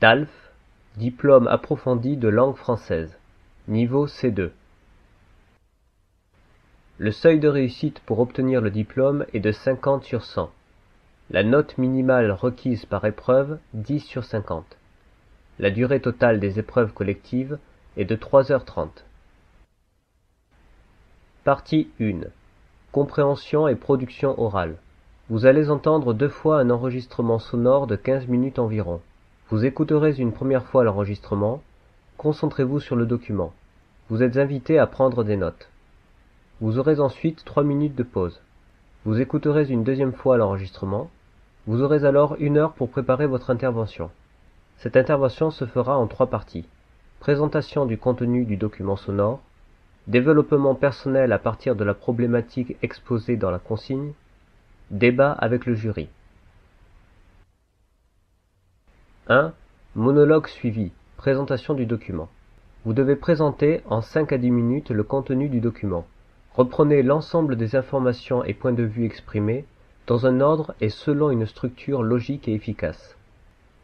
DALF, diplôme approfondi de langue française, niveau C2. Le seuil de réussite pour obtenir le diplôme est de 50 sur 100. La note minimale requise par épreuve 10 sur 50. La durée totale des épreuves collectives est de 3h30. Partie 1. Compréhension et production orale. Vous allez entendre deux fois un enregistrement sonore de 15 minutes environ. Vous écouterez une première fois l'enregistrement. Concentrez-vous sur le document. Vous êtes invité à prendre des notes. Vous aurez ensuite trois minutes de pause. Vous écouterez une deuxième fois l'enregistrement. Vous aurez alors une heure pour préparer votre intervention. Cette intervention se fera en trois parties. Présentation du contenu du document sonore, développement personnel à partir de la problématique exposée dans la consigne, débat avec le jury. 1. Monologue suivi. Présentation du document. Vous devez présenter en 5 à 10 minutes le contenu du document. Reprenez l'ensemble des informations et points de vue exprimés dans un ordre et selon une structure logique et efficace.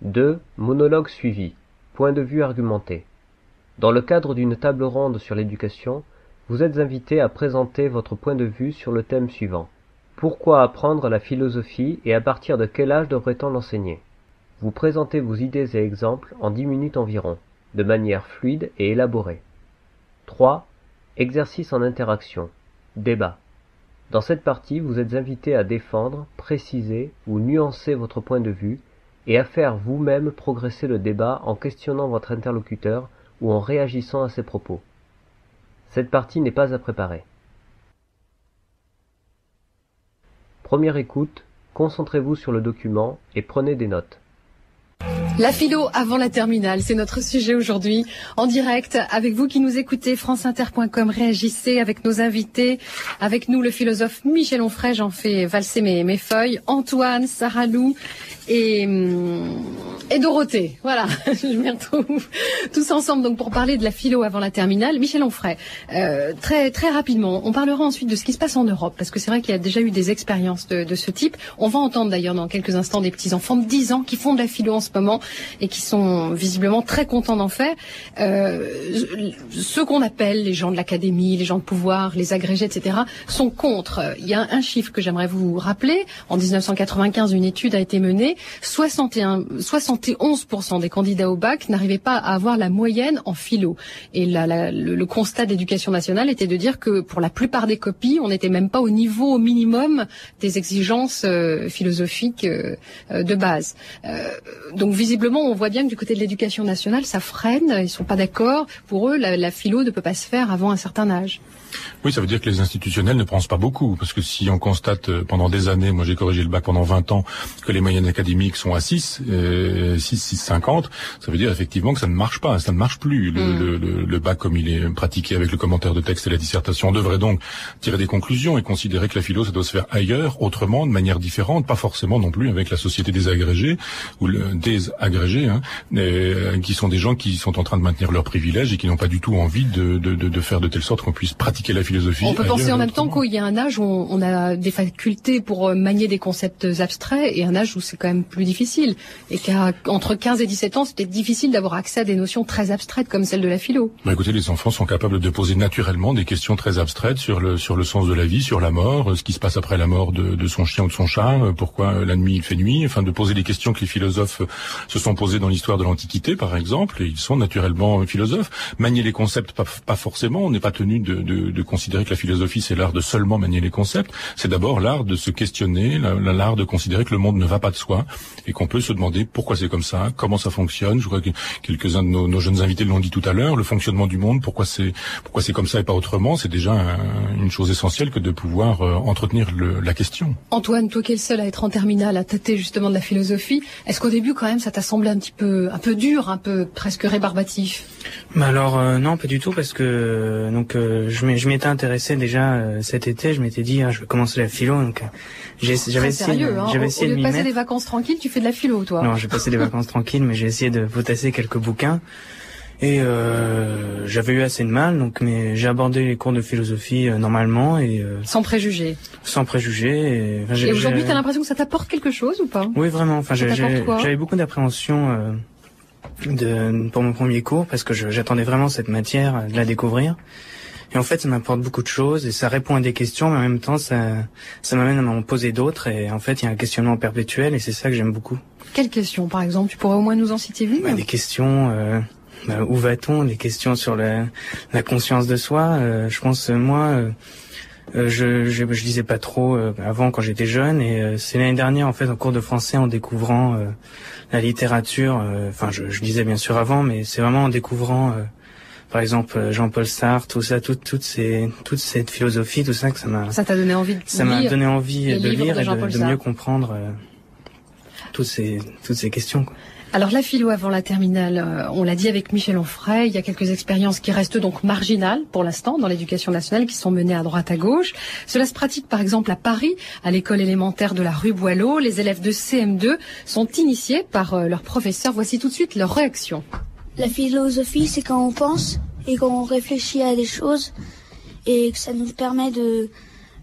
2. Monologue suivi. Point de vue argumenté. Dans le cadre d'une table ronde sur l'éducation, vous êtes invité à présenter votre point de vue sur le thème suivant. Pourquoi apprendre la philosophie et à partir de quel âge devrait-on l'enseigner? Vous présentez vos idées et exemples en 10 minutes environ, de manière fluide et élaborée. 3. Exercice en interaction. Débat. Dans cette partie, vous êtes invité à défendre, préciser ou nuancer votre point de vue et à faire vous-même progresser le débat en questionnant votre interlocuteur ou en réagissant à ses propos. Cette partie n'est pas à préparer. Première écoute, concentrez-vous sur le document et prenez des notes. La philo avant la terminale, c'est notre sujet aujourd'hui en direct avec vous qui nous écoutez franceinter.com réagissez avec nos invités avec nous le philosophe Michel Onfray, j'en fais valser mes, feuilles, Antoine, Sarah Lou et, hum, Dorothée. Voilà, je m'y retrouve tous ensemble donc pour parler de la philo avant la terminale. Michel Onfray, euh, très très rapidement, on parlera ensuite de ce qui se passe en Europe parce que c'est vrai qu'il y a déjà eu des expériences de, de ce type. On va entendre d'ailleurs dans quelques instants des petits enfants de 10 ans qui font de la philo en ce moment et qui sont visiblement très contents d'en faire. Euh, ceux qu'on appelle les gens de l'académie, les gens de pouvoir, les agrégés, etc., sont contre. Il y a un chiffre que j'aimerais vous rappeler. En 1995, une étude a été menée. 61, 71% des candidats au bac n'arrivaient pas à avoir la moyenne en philo. Et le, constat d'éducation nationale était de dire que pour la plupart des copies, on n'était même pas au niveau au minimum des exigences euh, philosophiques euh, de base. Euh, donc visiblement, on voit bien que du côté de l'éducation nationale, ça freine. Ils sont pas d'accord. Pour eux, la philo ne peut pas se faire avant un certain âge. Oui, ça veut dire que les institutionnels ne pensent pas beaucoup, parce que si on constate euh, pendant des années, moi j'ai corrigé le bac pendant 20 ans, que les moyennes académiques sont à 6, euh, 6, 6, 50, ça veut dire effectivement que ça ne marche pas, ça ne marche plus. Le, mm. le, le, le, bac comme il est pratiqué avec le commentaire de texte et la dissertation, on devrait donc tirer des conclusions et considérer que la philo, ça doit se faire ailleurs, autrement, de manière différente, pas forcément non plus avec la société des agrégés, ou le, des agrégés, hein, et, qui sont des gens qui sont en train de maintenir leurs privilèges et qui n'ont pas du tout envie de, de, de, de faire de telle sorte qu'on puisse pratiquer la philosophie. On peut penser en même temps qu'il y a un âge où on a des facultés pour euh, manier des concepts abstraits et un âge où c'est quand même plus difficile. Et qu'entre 15 et 17 ans, c'est peut-être difficile d'avoir accès à des notions très abstraites comme celle de la philo. Bah écoutez, les enfants sont capables de poser naturellement des questions très abstraites sur le, sur le sens de la vie, sur la mort, euh, ce qui se passe après la mort de, de son chien ou de son chat, euh, pourquoi la nuit il fait nuit, enfin de poser des questions que les philosophes se sont posées dans l'histoire de l'Antiquité, par exemple, et ils sont naturellement philosophes. Manier les concepts, pas, pas forcément, on n'est pas tenu de, de, de considérer que la philosophie c'est l'art de seulement manier les concepts, c'est d'abord l'art de se questionner, l'art de considérer que le monde ne va pas de soi et qu'on peut se demander pourquoi c'est comme ça, comment ça fonctionne. Je crois que quelques-uns de nos, nos, jeunes invités l'ont dit tout à l'heure, le fonctionnement du monde, pourquoi c'est pourquoi c'est comme ça et pas autrement, c'est déjà un, une chose essentielle que de pouvoir euh, entretenir le, la question. Antoine, toi qui es le seul à être en terminale, à tâter justement de la philosophie, est-ce qu'au début quand même ça t'a semblé un petit peu un peu dur, un peu presque rébarbatif? Mais alors euh, non, pas du tout parce que donc euh, je m'étais intéressé déjà euh, cet été, je m'étais dit hein, je vais commencer la philo donc euh, j'avais essayé, hein, j'avais essayé de, de passer des vacances tranquilles, tu fais de la philo toi. Non, j'ai passé des vacances tranquilles mais j'ai essayé de potasser quelques bouquins. Et euh, j'avais eu assez de mal, donc mais j'ai abordé les cours de philosophie euh, normalement et euh, sans préjugés. Sans préjugés. Et, enfin, et aujourd'hui, t'as l'impression que ça t'apporte quelque chose ou pas? Oui, vraiment. Enfin, j'avais beaucoup d'appréhension de, pour mon premier cours parce que j'attendais vraiment cette matière, de la découvrir. Et en fait, ça m'apporte beaucoup de choses et ça répond à des questions, mais en même temps, ça, ça m'amène à m'en poser d'autres. Et en fait, il y a un questionnement perpétuel et c'est ça que j'aime beaucoup. Quelles questions, par exemple? Tu pourrais au moins nous en citer une? Bah, Des questions. Euh, bah, où va-t-on? Des questions sur la, la conscience de soi. Euh, je pense, moi, euh, euh, je, je, je lisais pas trop avant quand j'étais jeune et c'est l'année dernière en fait en cours de français en découvrant la littérature. Enfin, je, je, lisais bien sûr avant, mais c'est vraiment en découvrant par exemple euh, Jean-Paul Sartre, tout ça, toute toute ces toute cette philosophie, tout ça que ça m'a ça t'a donné envie de ça m'a donné envie de lire et de, mieux comprendre euh, toutes ces toutes ces questions. Quoi. Alors la philo avant la terminale, euh, on l'a dit avec Michel Onfray, il y a quelques expériences qui restent donc marginales pour l'instant dans l'éducation nationale qui sont menées à droite à gauche. Cela se pratique par exemple à Paris, à l'école élémentaire de la rue Boileau. Les élèves de CM2 sont initiés par leur professeur. Voici tout de suite leur réaction. La philosophie, c'est quand on pense et quand on réfléchit à des choses et que ça nous permet de,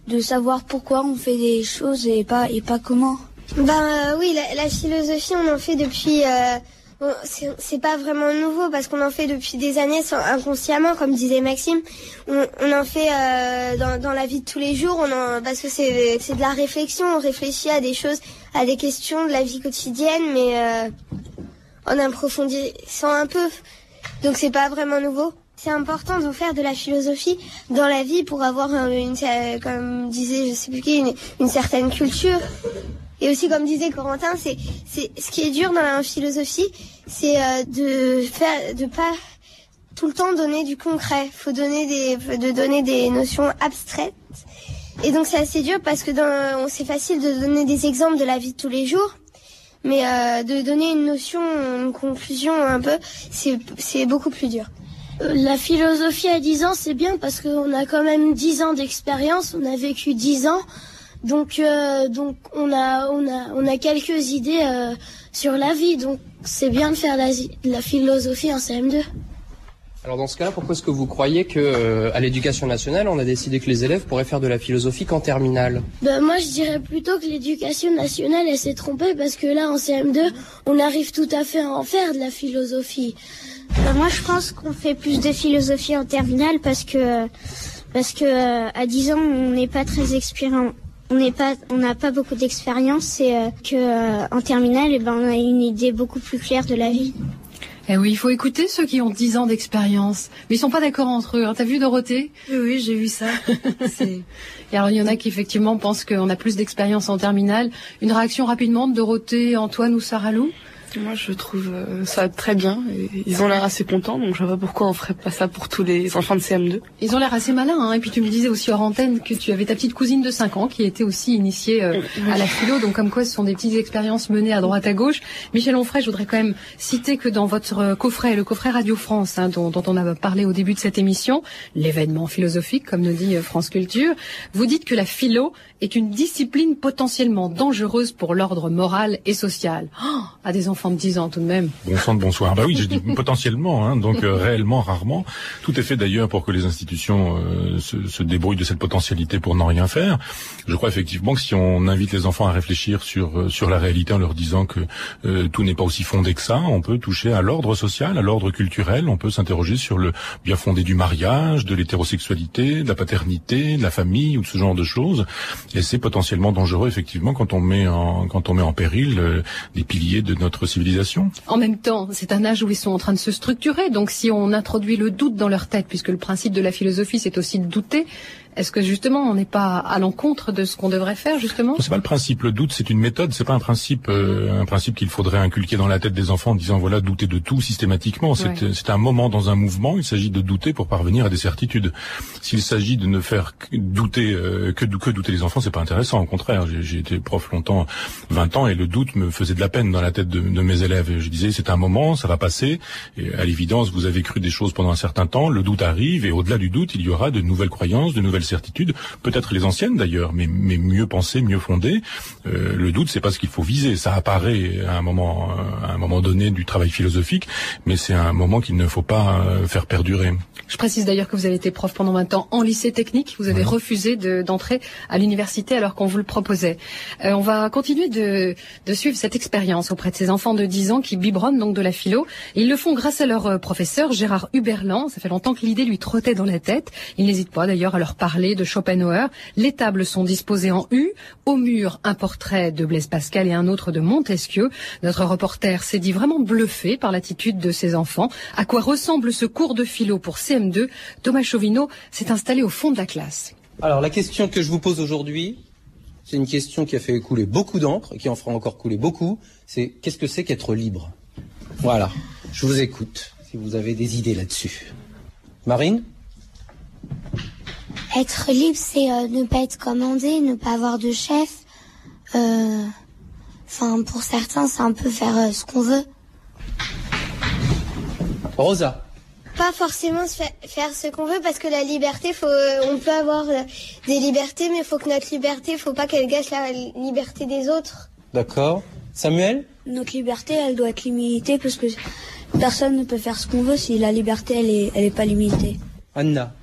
de savoir pourquoi on fait des choses et pas, et pas comment. Ben euh, oui, la, philosophie, on en fait depuis... Euh, c'est pas vraiment nouveau parce qu'on en fait depuis des années inconsciemment, comme disait Maxime. On, en fait euh, dans, dans, la vie de tous les jours, on parce que c'est de la réflexion. On réfléchit à des choses, à des questions de la vie quotidienne, mais en approfondissant un peu. Donc c'est pas vraiment nouveau. C'est important de faire de la philosophie dans la vie pour avoir une, comme disait je sais plus qui, une, certaine culture. Et aussi comme disait Corentin, c'est c'est ce qui est dur dans la philosophie, c'est euh, de faire de pas tout le temps donner du concret. Faut donner des notions abstraites. Et donc c'est assez dur parce que c'est facile de donner des exemples de la vie de tous les jours mais euh, de donner une notion, une conclusion un peu, c'est beaucoup plus dur. Euh, la philosophie à 10 ans, c'est bien parce qu'on a quand même 10 ans d'expérience, on a vécu 10 ans, donc euh, on a quelques idées sur la vie, donc c'est bien de faire la, la philosophie en CM2. Alors dans ce cas-là, pourquoi est-ce que vous croyez que euh, à l'éducation nationale, on a décidé que les élèves pourraient faire de la philosophie qu'en terminale? Ben, Moi, je dirais plutôt que l'éducation nationale, elle s'est trompée parce que là, en CM2, on arrive tout à fait à en faire de la philosophie. Ben, moi, je pense qu'on fait plus de philosophie en terminale parce que parce que euh, à 10 ans, on n'est pas très expérimenté on n'est pas, on n'a pas beaucoup d'expérience et euh, que en terminale, eh ben, on a une idée beaucoup plus claire de la vie. Eh oui, il faut écouter ceux qui ont 10 ans d'expérience. Mais ils sont pas d'accord entre eux. Hein. T'as vu Dorothée? Oui, oui j'ai vu ça. Et alors il y en a qui effectivement pensent qu'on a plus d'expérience en terminale. Une réaction rapidement de Dorothée, Antoine ou Sarah Lou? Moi, je trouve euh, ça très bien. ils ont l'air assez contents, donc je vois pas pourquoi on ferait pas ça pour tous les enfants de CM2. Ils ont l'air assez malins. Hein. Et puis tu me disais aussi hors antenne que tu avais ta petite cousine de 5 ans qui était aussi initiée euh, à la philo. Donc comme quoi, ce sont des petites expériences menées à droite à gauche. Michel Onfray, je voudrais quand même citer que dans votre euh, coffret, le coffret Radio France, hein, dont, dont, on a parlé au début de cette émission, l'événement philosophique, comme nous dit France Culture, vous dites que la philo est une discipline potentiellement dangereuse pour l'ordre moral et social. Oh, à des enfants de 10 ans tout de même. Bon sang de bonsoir. Bah oui, je dis potentiellement, hein, donc euh, réellement, rarement. Tout est fait d'ailleurs pour que les institutions euh, se, se, débrouillent de cette potentialité pour n'en rien faire. Je crois effectivement que si on invite les enfants à réfléchir sur euh, sur la réalité en leur disant que tout n'est pas aussi fondé que ça, on peut toucher à l'ordre social, à l'ordre culturel, on peut s'interroger sur le bien fondé du mariage, de l'hétérosexualité, de la paternité, de la famille ou de ce genre de choses. Et c'est potentiellement dangereux effectivement quand on met en quand on met en péril les piliers de notre civilisation. En même temps, c'est un âge où ils sont en train de se structurer. Donc si on introduit le doute dans leur tête, puisque le principe de la philosophie, c'est aussi de douter, est-ce que justement on n'est pas à l'encontre de ce qu'on devrait faire justement C'est pas le principe. Le doute, c'est une méthode. C'est pas un principe, euh, un principe qu'il faudrait inculquer dans la tête des enfants en disant voilà douter de tout systématiquement. C'est un moment dans un mouvement. Il s'agit de douter pour parvenir à des certitudes. S'il s'agit de ne faire que douter euh, que, que douter les enfants, c'est pas intéressant. Au contraire, j'ai été prof longtemps, 20 ans, et le doute me faisait de la peine dans la tête de, de mes élèves. Je disais c'est un moment, ça va passer. Et à l'évidence, vous avez cru des choses pendant un certain temps. Le doute arrive et au-delà du doute, il y aura de nouvelles croyances, de nouvelles nouvelles certitudes, peut-être les anciennes d'ailleurs, mais, mais mieux pensées, mieux fondées. Euh, le doute, c'est pas ce qu'il faut viser. Ça apparaît à un moment, à un moment donné du travail philosophique, mais c'est un moment qu'il ne faut pas faire perdurer. Je précise d'ailleurs que vous avez été prof pendant 20 ans en lycée technique. Vous avez refusé d'entrer à l'université alors qu'on vous le proposait. Euh, on va continuer de, de suivre cette expérience auprès de ces enfants de 10 ans qui biberonnent donc de la philo. Et ils le font grâce à leur euh, professeur Gérard Huberland. Ça fait longtemps que l'idée lui trottait dans la tête. Il n'hésite pas d'ailleurs à leur parler de Schopenhauer. Les tables sont disposées en U. Au mur, un portrait de Blaise Pascal et un autre de Montesquieu. Notre reporter s'est dit vraiment bluffé par l'attitude de ces enfants. À quoi ressemble ce cours de philo pour CM2 Thomas Chauvineau s'est installé au fond de la classe. Alors la question que je vous pose aujourd'hui, c'est une question qui a fait couler beaucoup d'encre et qui en fera encore couler beaucoup. C'est qu'est-ce que c'est qu'être libre? Voilà, je vous écoute si vous avez des idées là-dessus. Marine? Être libre, c'est euh, ne pas être commandé, ne pas avoir de chef. Euh, enfin, pour certains, c'est un peu faire euh, ce qu'on veut. Rosa pas forcément faire ce qu'on veut parce que la liberté, faut, euh, on peut avoir euh, des libertés, mais il faut que notre liberté, faut pas qu'elle gâche la liberté des autres. D'accord. Samuel Notre liberté, elle doit être limitée parce que personne ne peut faire ce qu'on veut si la liberté, elle est, elle est pas limitée. Anna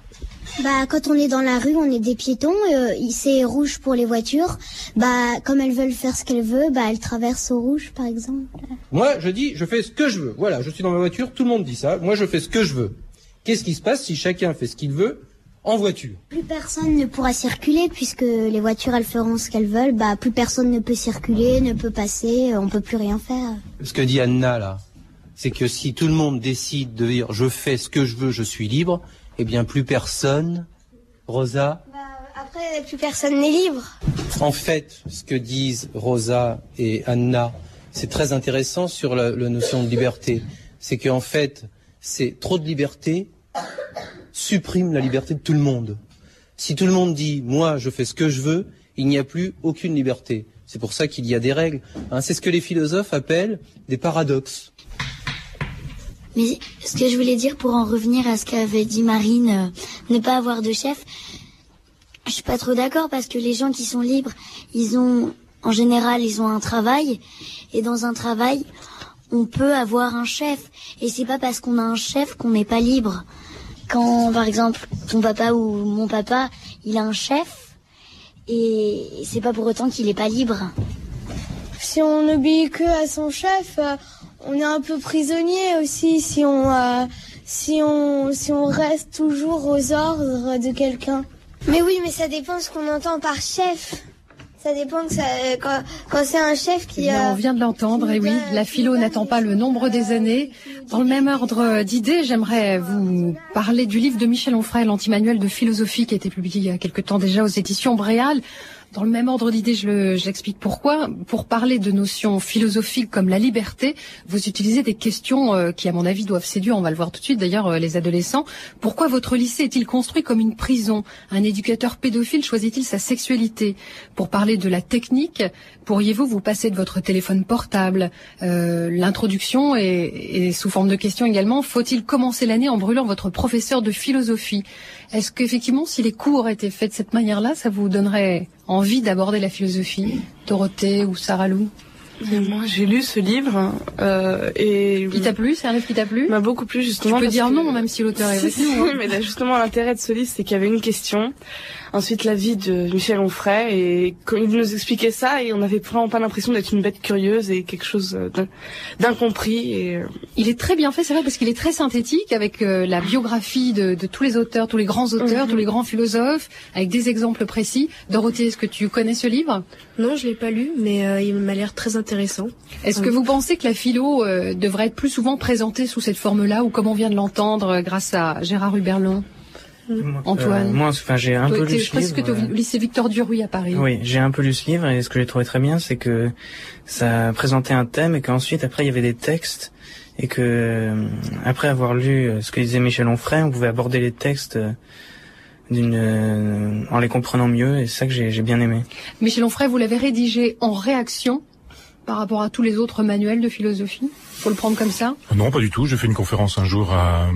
bah, quand on est dans la rue, on est des piétons. Euh, c'est rouge pour les voitures. Bah, comme elles veulent faire ce qu'elles veulent, bah, elles traversent au rouge, par exemple. Moi, je dis, je fais ce que je veux. Voilà, je suis dans ma voiture, tout le monde dit ça. Moi, je fais ce que je veux. Qu'est-ce qui se passe si chacun fait ce qu'il veut en voiture? Plus personne ne pourra circuler puisque les voitures, elles feront ce qu'elles veulent. Bah, plus personne ne peut circuler, ne peut passer. On peut plus rien faire. Ce que dit Anna là, c'est que si tout le monde décide de dire je fais ce que je veux, je suis libre, eh bien, plus personne. Rosa bah, Après, plus personne n'est libre. En fait, ce que disent Rosa et Anna, c'est très intéressant sur la, notion de liberté. C'est qu'en fait, c'est trop de liberté supprime la liberté de tout le monde. Si tout le monde dit moi je fais ce que je veux, il n'y a plus aucune liberté. C'est pour ça qu'il y a des règles. Hein. c'est ce que les philosophes appellent des paradoxes. Mais ce que je voulais dire pour en revenir à ce qu'avait dit Marine, euh, ne pas avoir de chef, je suis pas trop d'accord parce que les gens qui sont libres, ils ont, en général, ils ont un travail et dans un travail, on peut avoir un chef et c'est pas parce qu'on a un chef qu'on n'est pas libre. Quand, par exemple, ton papa ou mon papa, il a un chef et c'est pas pour autant qu'il est pas libre. Si on n'obéit que à son chef, euh, on est un peu prisonnier aussi si on, euh, si on, si on reste toujours aux ordres de quelqu'un. Mais oui, mais ça dépend ce qu'on entend par chef. Ça dépend que ça, quand, quand c'est un chef qui. Eh on vient de l'entendre, et oui, la philo n'attend pas le nombre des années. Dans le même ordre d'idées, j'aimerais vous parler du livre de Michel Onfray, l'antimanuel de philosophie, qui a été publié il y a quelque temps déjà aux éditions Bréal. Dans le même ordre d'idée, je j'explique pourquoi. Pour parler de notions philosophiques comme la liberté, vous utilisez des questions euh, qui, à mon avis, doivent séduire. On va le voir tout de suite. D'ailleurs, euh, les adolescents. Pourquoi votre lycée est-il construit comme une prison? Un éducateur pédophile choisit-il sa sexualité? Pour parler de la technique, pourriez-vous vous passer de votre téléphone portable? Euh, L'introduction est, sous forme de question également. Faut-il commencer l'année en brûlant votre professeur de philosophie? Est-ce qu'effectivement, si les cours étaient faits de cette manière-là, ça vous donnerait envie d'aborder la philosophie, Dorothée ou Sarah Lou moi, j'ai lu ce livre euh, et il t'a plu? C'est un livre qui t'a plu? M'a beaucoup plu justement. Tu peux dire non, même si l'auteur est avec nous. Hein. mais justement, l'intérêt de ce livre, c'est qu'il y avait une question ensuite la vie de Michel Onfray et quand il nous expliquait ça et on n'avait vraiment pas l'impression d'être une bête curieuse et quelque chose euh, d'incompris et euh, il est très bien fait c'est vrai parce qu'il est très synthétique avec euh, la biographie de, de, tous les auteurs tous les grands auteurs mhm. tous les grands philosophes avec des exemples précis. Dorothée est-ce que tu connais ce livre? Non je l'ai pas lu mais il m'a l'air très intéressant. Est-ce que vous pensez que la philo devrait être plus souvent présentée sous cette forme là ou comme on vient de l'entendre grâce à Gérard Huberlon? Antoine. Euh, moi, enfin, j'ai un peu lu ce livre. au lycée Victor Duruy à Paris. Oui, j'ai un peu lu ce livre et ce que j'ai trouvé très bien, c'est que ça présentait un thème et qu'ensuite, après, il y avait des textes et que euh, après avoir lu euh, ce que disait Michel Onfray, on pouvait aborder les textes d'une en les comprenant mieux et c'est ça que j'ai bien aimé. Michel Onfray, vous l'avez rédigé en réaction par rapport à tous les autres manuels de philosophie? Faut le prendre comme ça Non, pas du tout. J'ai fait une conférence un jour à,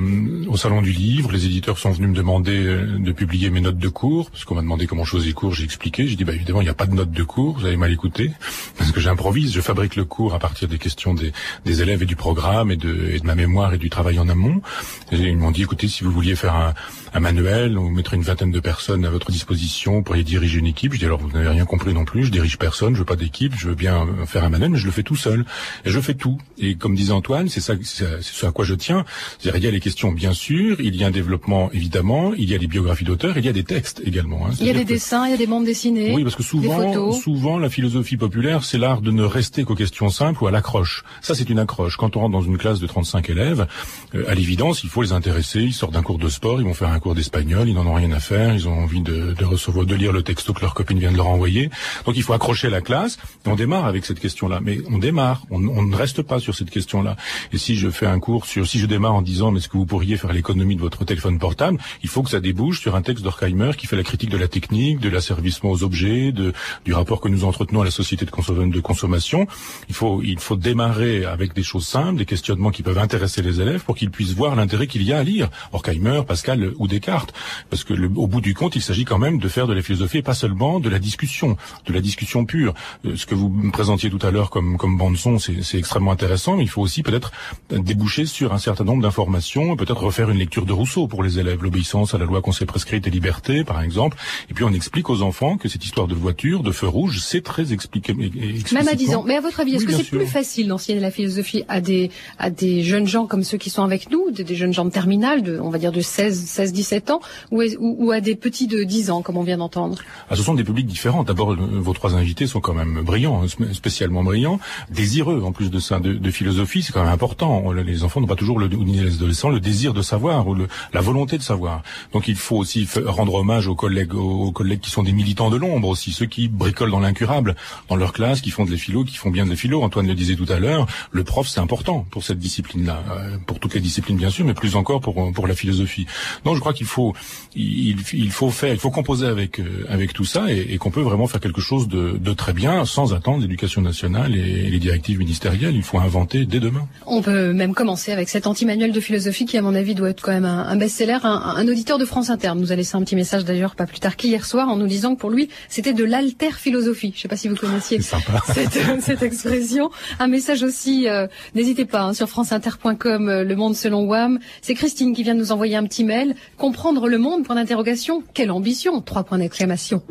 au salon du livre. Les éditeurs sont venus me demander euh, de publier mes notes de cours parce qu'on m'a demandé comment je faisais cours. J'ai expliqué. J'ai dit bah évidemment il n'y a pas de notes de cours. Vous avez mal écouté parce que j'improvise. Je fabrique le cours à partir des questions des, des élèves et du programme et de, et de ma mémoire et du travail en amont. Et ils m'ont dit écoutez si vous vouliez faire un, un manuel, on mettrait une vingtaine de personnes à votre disposition, vous pourriez diriger une équipe. Je dis alors vous n'avez rien compris non plus. Je dirige personne. Je veux pas d'équipe. Je veux bien faire un manuel, mais je le fais tout seul. Et je fais tout. Et comme disait Antoine, c'est ça, c'est ce à quoi je tiens. C'est-à-dire, il y a les questions, bien sûr, il y a un développement, évidemment, il y a les biographies d'auteurs, il y a des textes également. Hein. Il y a des dessins, il y a des bandes dessinées. Oui, parce que souvent, souvent, la philosophie populaire, c'est l'art de ne rester qu'aux questions simples ou à l'accroche. Ça, c'est une accroche. Quand on rentre dans une classe de 35 élèves, euh, à l'évidence, il faut les intéresser. Ils sortent d'un cours de sport, ils vont faire un cours d'espagnol, ils n'en ont rien à faire, ils ont envie de, de, recevoir, de lire le texto que leur copine vient de leur envoyer. Donc, il faut accrocher la classe. on démarre avec cette question-là, mais on démarre. On, on ne reste pas sur cette question-là. Et si je fais un cours sur, si je démarre en disant, mais est-ce que vous pourriez faire l'économie de votre téléphone portable, il faut que ça débouche sur un texte d'Orkheimer qui fait la critique de la technique, de l'asservissement aux objets, de, du rapport que nous entretenons à la société de, de consommation. Il faut, il faut démarrer avec des choses simples, des questionnements qui peuvent intéresser les élèves pour qu'ils puissent voir l'intérêt qu'il y a à lire Horkheimer, Pascal ou Descartes. Parce que le, au bout du compte, il s'agit quand même de faire de la philosophie et pas seulement de la discussion, de la discussion pure. Euh, ce que vous me présentiez tout à l'heure comme, comme bande son, c'est extrêmement intéressant, mais il faut aussi peut-être déboucher sur un certain nombre d'informations, peut-être refaire une lecture de Rousseau pour les élèves, l'obéissance à la loi qu'on s'est prescrite et liberté, par exemple. Et puis on explique aux enfants que cette histoire de voiture, de feu rouge, c'est très expliqué. Même à 10 ans. Mais à votre avis, est-ce que c'est plus facile d'enseigner la philosophie à des, à des jeunes gens comme ceux qui sont avec nous, des, jeunes gens de terminale, de, on va dire de 16, 16 17 ans, ou, ou, à des petits de 10 ans, comme on vient d'entendre? Ah, Ce sont des publics différents. D'abord, vos trois invités sont quand même brillants, hein, spécialement brillants, désireux en plus de ça, de, de philosophie, c'est quand même important. Les enfants n'ont pas toujours le, les adolescents le désir de savoir ou la volonté de savoir. Donc il faut aussi rendre hommage aux collègues, aux, collègues qui sont des militants de l'ombre aussi, ceux qui bricolent dans l'incurable, dans leur classe, qui font de les philo, qui font bien de les philo. Antoine le disait tout à l'heure, le prof c'est important pour cette discipline-là, euh, pour toutes les disciplines bien sûr, mais plus encore pour pour la philosophie. Donc je crois qu'il faut il, faut faire, il faut composer avec euh, avec tout ça et, qu'on peut vraiment faire quelque chose de, de très bien sans attendre l'éducation nationale et les directives ministérielles. Il faut inventer dès demain? On peut même commencer avec cet anti-manuel de philosophie qui, à mon avis, doit être quand même un, best-seller. Un, auditeur de France Inter nous a laissé un petit message d'ailleurs pas plus tard qu'hier soir en nous disant que pour lui, c'était de l'alter-philosophie. Je ne sais pas si vous connaissiez cette, expression. Un message aussi, euh, n'hésitez pas, hein, sur franceinter.com, euh, Le Monde selon WAM. C'est Christine qui vient de nous envoyer un petit mail. Comprendre le monde, point d'interrogation. Quelle ambition? Trois points d'exclamation.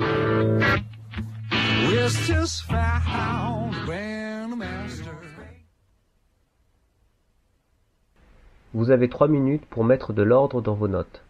Vous avez trois minutes pour mettre de l'ordre dans vos notes.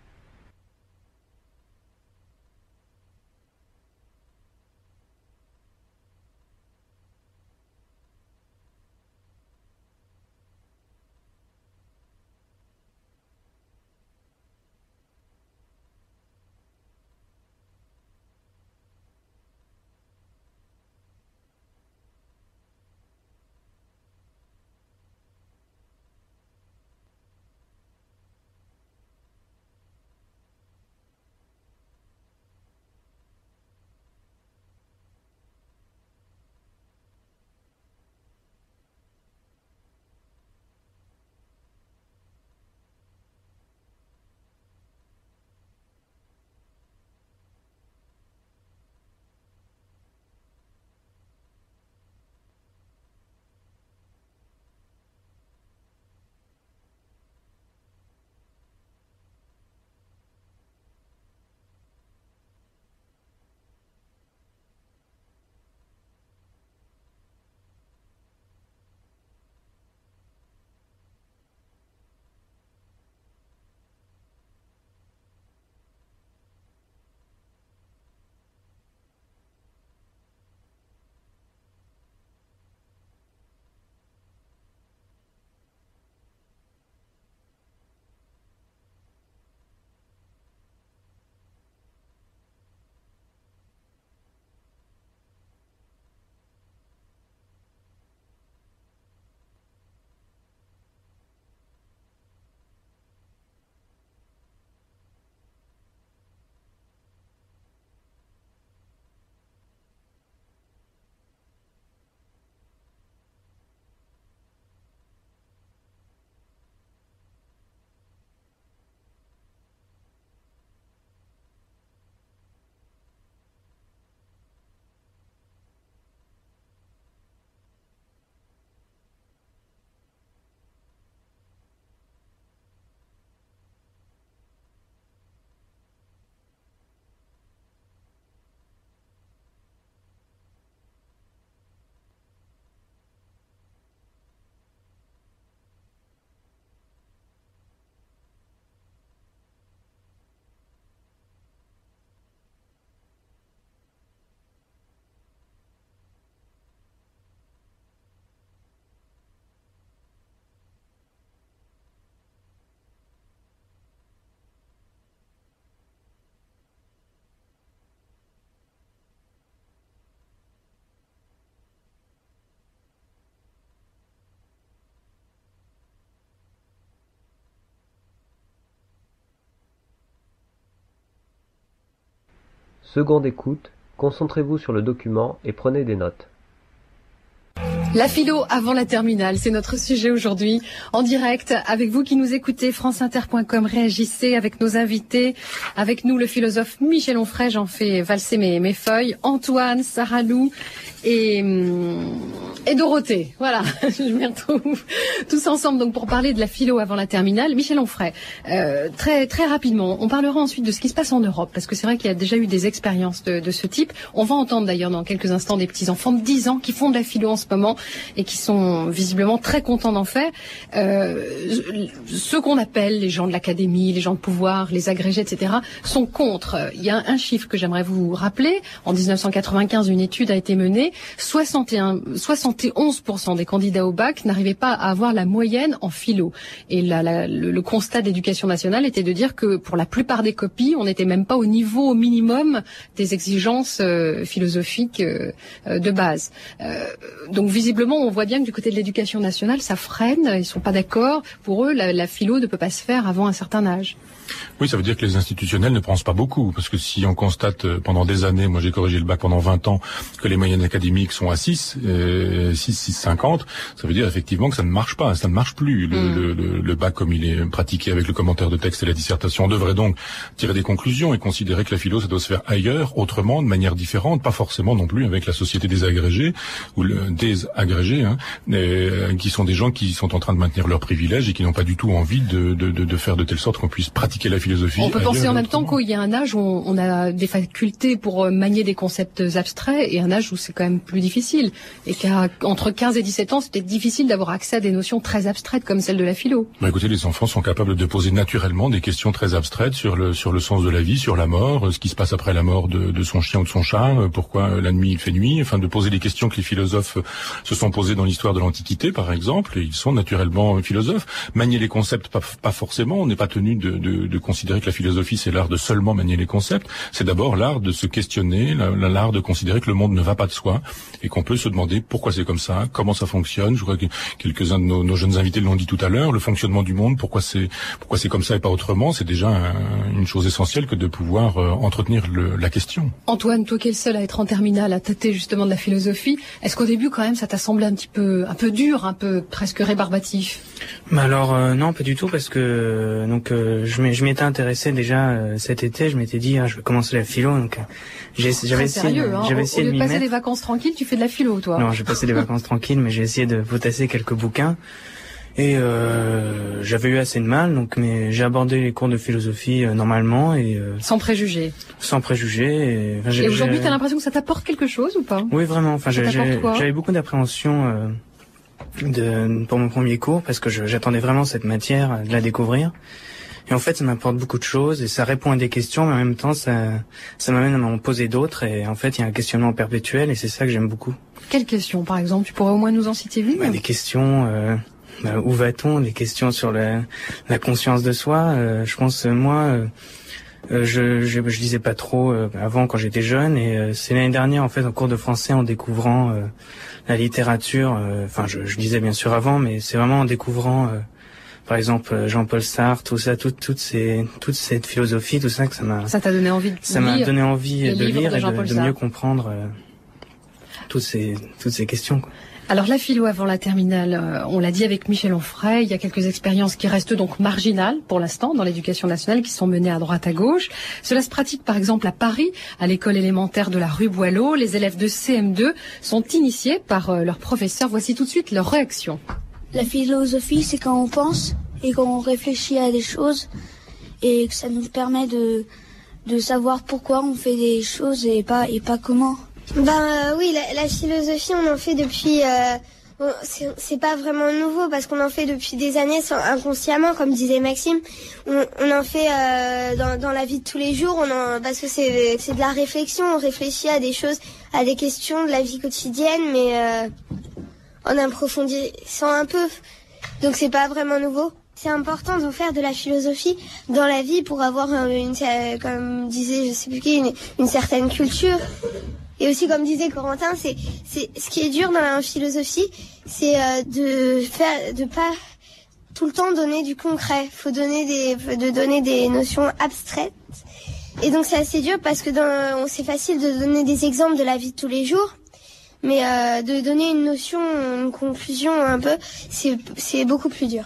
Seconde écoute, concentrez-vous sur le document et prenez des notes. La philo avant la terminale, c'est notre sujet aujourd'hui. En direct avec vous qui nous écoutez franceinter.com réagissez avec nos invités. Avec nous le philosophe Michel Onfray, j'en fais valser mes, feuilles, Antoine, Sarah Lou et, hum, et Dorothée. Voilà, je m'y retrouve tous ensemble donc pour parler de la philo avant la terminale. Michel Onfray, euh, très très rapidement, on parlera ensuite de ce qui se passe en Europe parce que c'est vrai qu'il y a déjà eu des expériences de, ce type. On va entendre d'ailleurs dans quelques instants des petits enfants de 10 ans qui font de la philo en ce moment et qui sont visiblement très contents d'en faire. Euh, ceux qu'on appelle les gens de l'académie, les gens de pouvoir, les agrégés, etc., sont contre. Il y a un chiffre que j'aimerais vous rappeler. En 1995, une étude a été menée. 61, 71% des candidats au bac n'arrivaient pas à avoir la moyenne en philo. Et le, le, constat d'éducation nationale était de dire que pour la plupart des copies, on n'était même pas au niveau au minimum des exigences euh, philosophiques euh, de base. Euh, donc visiblement, on voit bien que du côté de l'éducation nationale, ça freine, ils sont pas d'accord. Pour eux, la, la, philo ne peut pas se faire avant un certain âge. Oui, ça veut dire que les institutionnels ne pensent pas beaucoup, parce que si on constate euh, pendant des années, moi j'ai corrigé le bac pendant 20 ans, que les moyennes académiques sont à 6, euh, 6, 6, 50, ça veut dire effectivement que ça ne marche pas, ça ne marche plus. Le, mm. le, le, le, bac comme il est pratiqué avec le commentaire de texte et la dissertation, on devrait donc tirer des conclusions et considérer que la philo, ça doit se faire ailleurs, autrement, de manière différente, pas forcément non plus avec la société des agrégés, ou le, des agrégés, hein, et, qui sont des gens qui sont en train de maintenir leurs privilèges et qui n'ont pas du tout envie de, de, de, de faire de telle sorte qu'on puisse pratiquer la philosophie. On peut penser en même temps qu'il y a un âge où on, a des facultés pour manier des concepts abstraits et un âge où c'est quand même plus difficile. Et qu'entre 15 et 17 ans, c'est peut-être difficile d'avoir accès à des notions très abstraites comme celle de la philo. Bah écoutez, les enfants sont capables de poser naturellement des questions très abstraites sur le, sur le sens de la vie, sur la mort, ce qui se passe après la mort de, de son chien ou de son chat, pourquoi la nuit il fait nuit, enfin de poser des questions que les philosophes se sont posées dans l'histoire de l'Antiquité, par exemple, et ils sont naturellement philosophes. Manier les concepts, pas, pas forcément, on n'est pas tenu de, de, de considérer que la philosophie c'est l'art de seulement manier les concepts, c'est d'abord l'art de se questionner, l'art de considérer que le monde ne va pas de soi et qu'on peut se demander pourquoi c'est comme ça, comment ça fonctionne. Je crois que quelques-uns de nos, nos, jeunes invités l'ont dit tout à l'heure, le fonctionnement du monde, pourquoi c'est pourquoi c'est comme ça et pas autrement, c'est déjà un, une chose essentielle que de pouvoir euh, entretenir le, la question. Antoine, toi qui es le seul à être en terminale, à tâter justement de la philosophie, est-ce qu'au début quand même ça t'a semblé un petit peu un peu dur, un peu presque rébarbatif? Mais alors euh, non, pas du tout parce que donc euh, je m'y intéressé déjà euh, cet été. Je m'étais dit, hein, je vais commencer la philo. Donc j'avais essayé, hein, j'avais essayé de, de passer des vacances tranquilles. Tu fais de la philo, toi Non, j'ai passé des vacances tranquilles, mais j'ai essayé de potasser quelques bouquins. Et euh, j'avais eu assez de mal, donc mais j'ai abordé les cours de philosophie euh, normalement et euh, sans préjugés. Sans préjugés. Et, enfin, et aujourd'hui, t'as l'impression que ça t'apporte quelque chose ou pas? Oui, vraiment. Enfin, j'avais beaucoup d'appréhension euh, de pour mon premier cours parce que j'attendais vraiment cette matière, de la découvrir. Et en fait, ça m'apporte beaucoup de choses et ça répond à des questions, mais en même temps, ça, ça m'amène à m'en poser d'autres. Et en fait, il y a un questionnement perpétuel et c'est ça que j'aime beaucoup. Quelles questions, par exemple Tu pourrais au moins nous en citer une bah, Des questions. Euh, bah, où va-t-on? Des questions sur la, la conscience de soi. Euh, je pense, moi. Euh, je, je, je lisais pas trop euh, avant quand j'étais jeune et euh, c'est l'année dernière en fait en cours de français en découvrant euh, la littérature. Enfin, je, je, lisais bien sûr avant, mais c'est vraiment en découvrant par exemple Jean-Paul Sartre, tout ça, toute toute ces toute cette philosophie, tout ça que ça m'a ça t'a donné envie de ça m'a donné envie de lire et de, de mieux comprendre euh, toutes ces toutes ces questions. Quoi. Alors la philo avant la terminale, euh, on l'a dit avec Michel Onfray, il y a quelques expériences qui restent donc marginales pour l'instant dans l'éducation nationale, qui sont menées à droite à gauche. Cela se pratique par exemple à Paris, à l'école élémentaire de la rue Boileau. Les élèves de CM2 sont initiés par euh, leur professeur. Voici tout de suite leur réaction. La philosophie, c'est quand on pense et quand on réfléchit à des choses et que ça nous permet de, de savoir pourquoi on fait des choses et pas, et pas comment. Ben euh, oui, la, philosophie, on en fait depuis... Euh, c'est pas vraiment nouveau parce qu'on en fait depuis des années inconsciemment, comme disait Maxime. On, en fait euh, dans, dans, la vie de tous les jours on parce que c'est de la réflexion. On réfléchit à des choses, à des questions de la vie quotidienne, mais en approfondissant un peu. Donc c'est pas vraiment nouveau. C'est important de faire de la philosophie dans la vie pour avoir une, comme disait je sais plus qui, une, une certaine culture. Et aussi, comme disait Corentin, c'est, c'est ce qui est dur dans la philosophie, c'est euh, de faire, de pas tout le temps donner du concret. Faut donner des, de donner des notions abstraites Et donc c'est assez dur parce que dans, c'est facile de donner des exemples de la vie de tous les jours, mais euh, de donner une notion, une conclusion un peu, c'est, beaucoup plus dur.